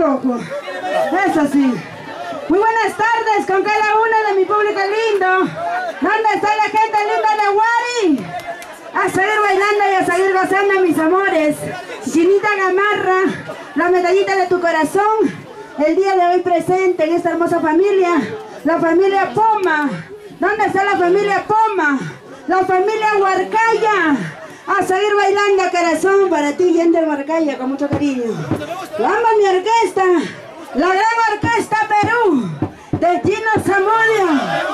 loco. Eso sí. Muy buenas tardes con cada uno de mi público lindo. ¿Dónde está la gente linda de Wari? A seguir bailando y a seguir gozando, mis amores. Chinita Gamarra, la medallita de tu corazón. El día de hoy presente en esta hermosa familia, la familia Poma. ¿Dónde está la familia Poma? La familia Huarcaya. A seguir bailando, corazón, para ti, gente de Huarcaya, con mucho cariño. Vamos, mi orquesta. La gran orquesta Perú, de Gino Zamudio.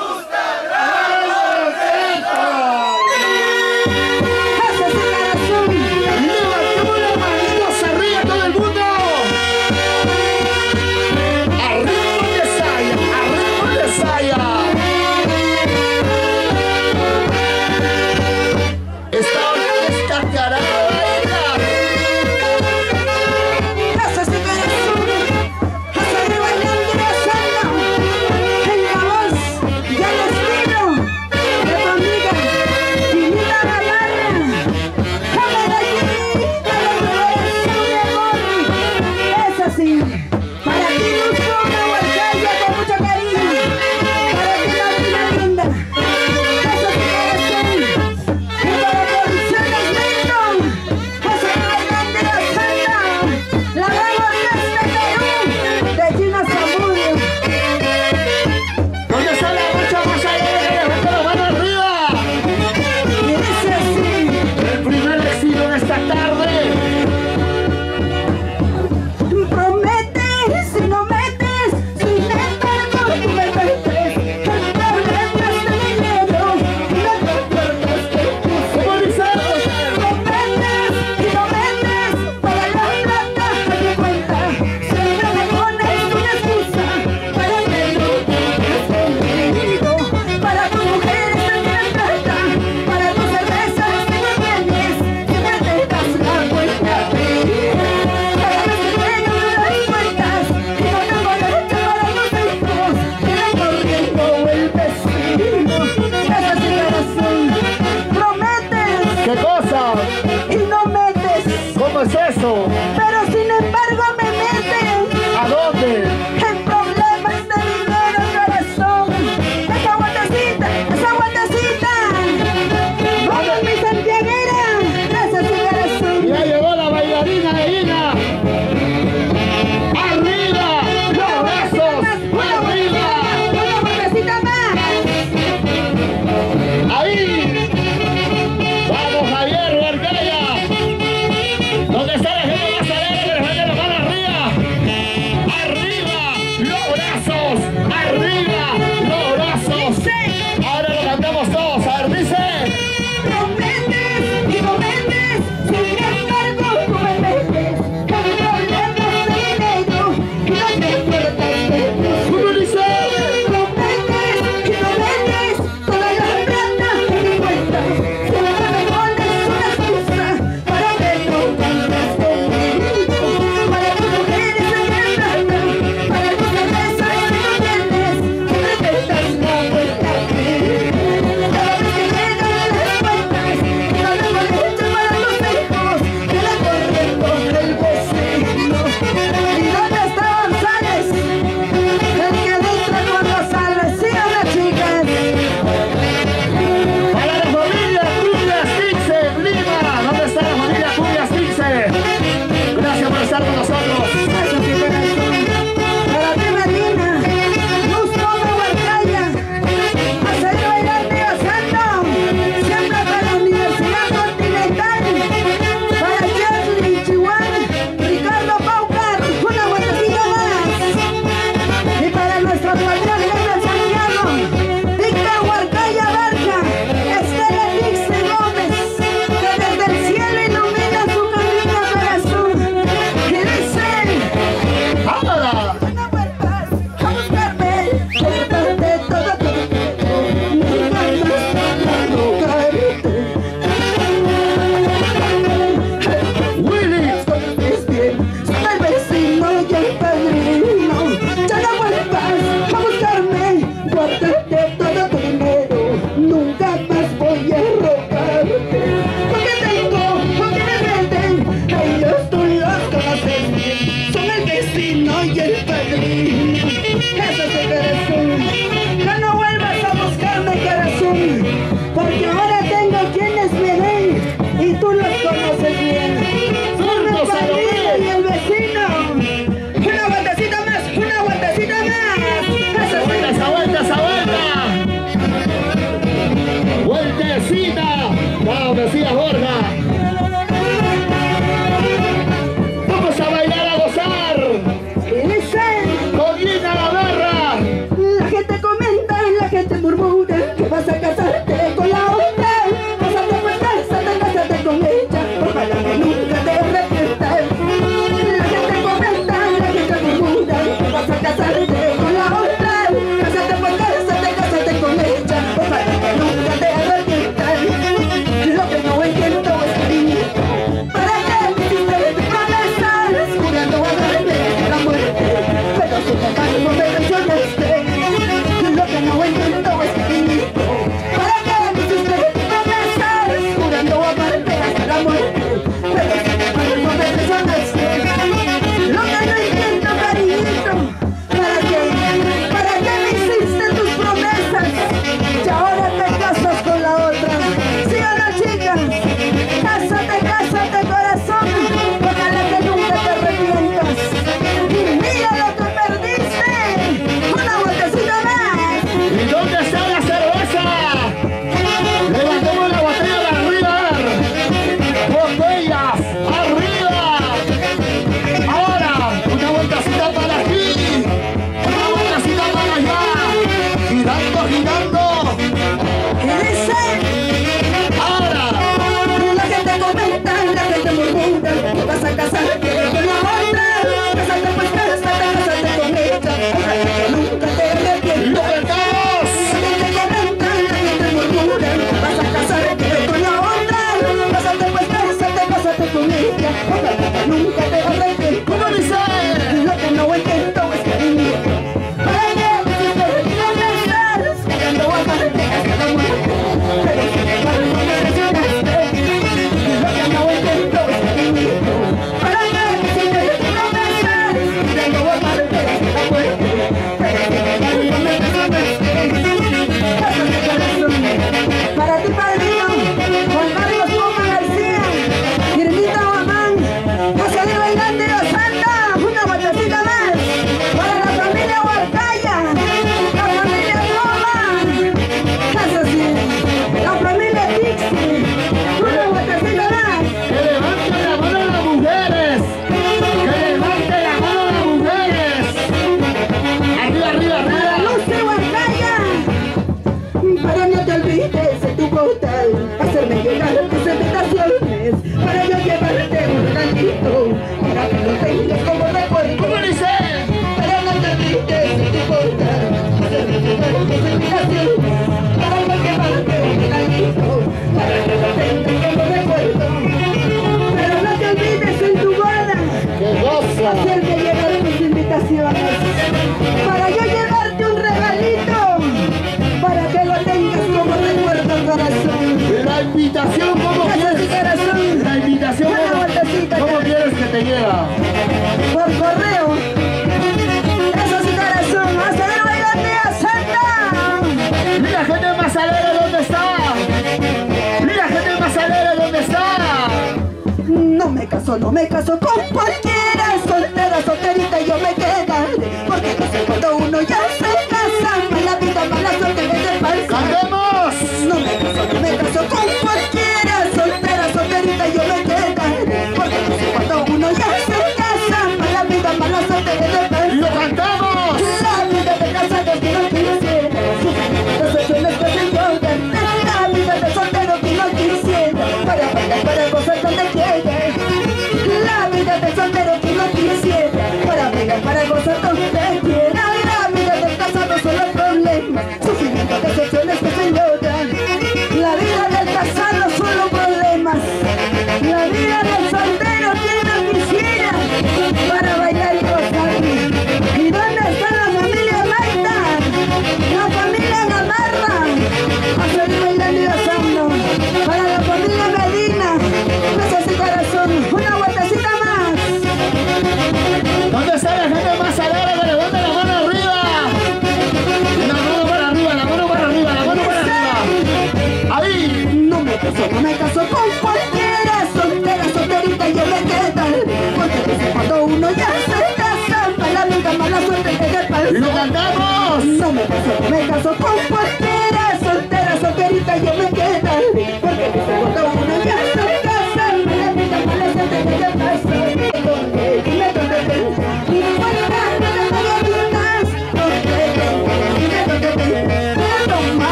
solo me caso con cualquiera Soltera, solterita, yo me quedaré. Porque no sé cuando uno ya se casa Mala vida, mala suerte, me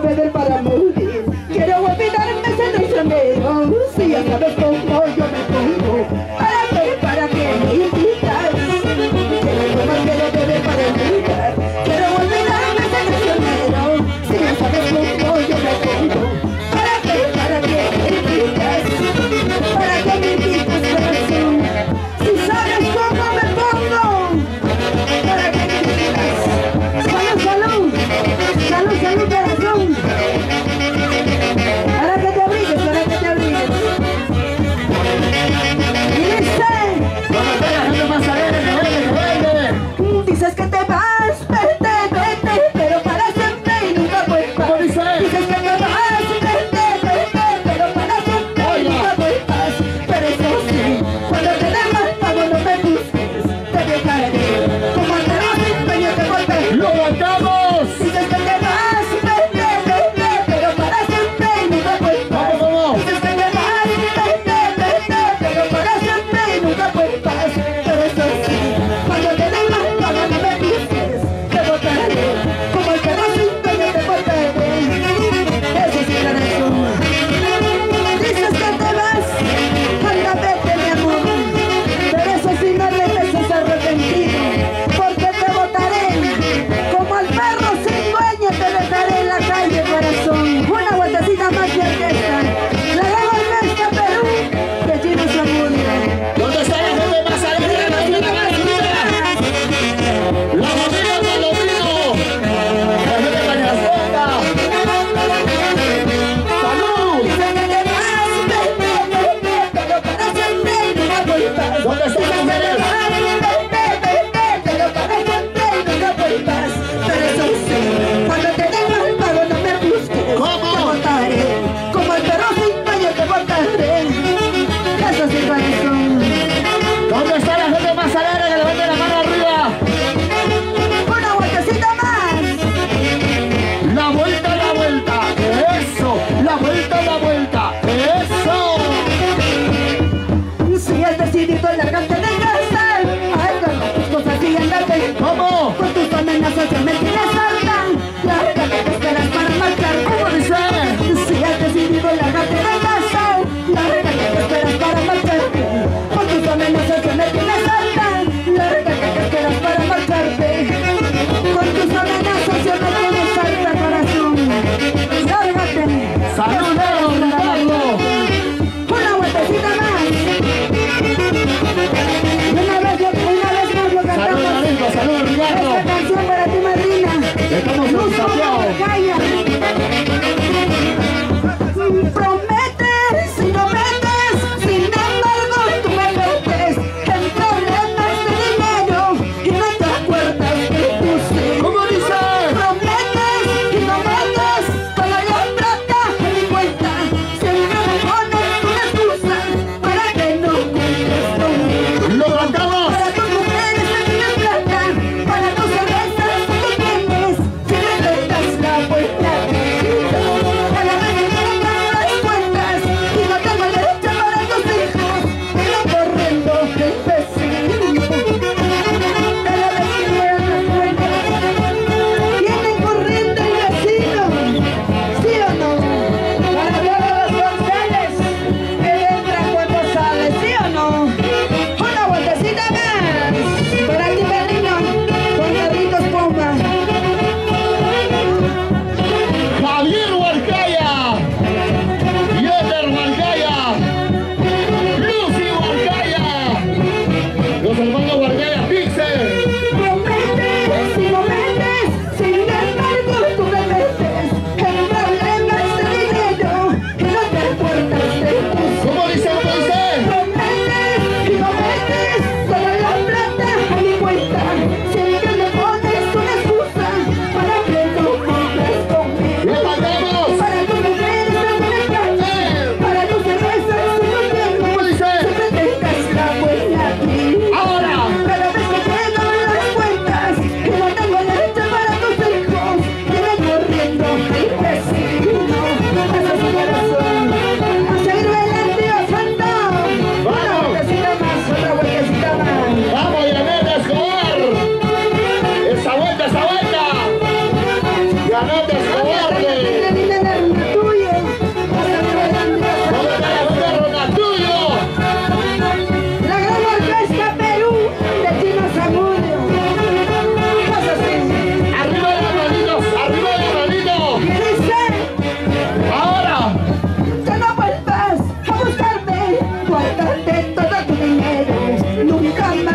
volver para morir. Quiero olvidarme de ese traicionero, si ya sabes cómo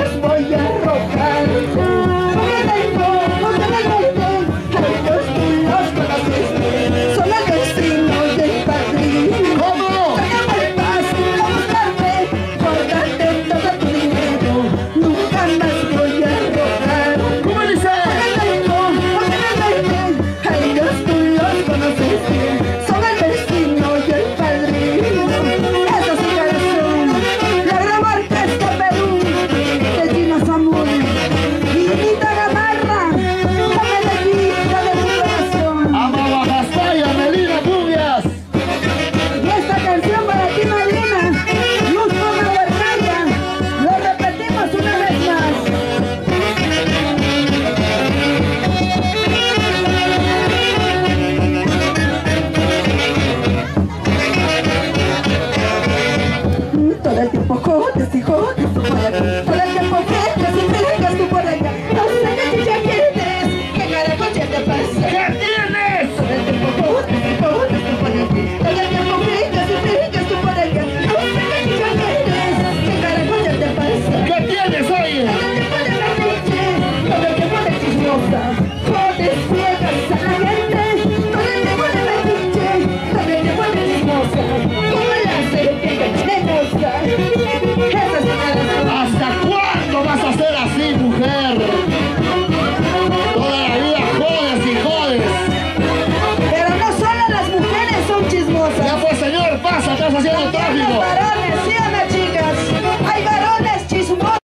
Yes, muy bien.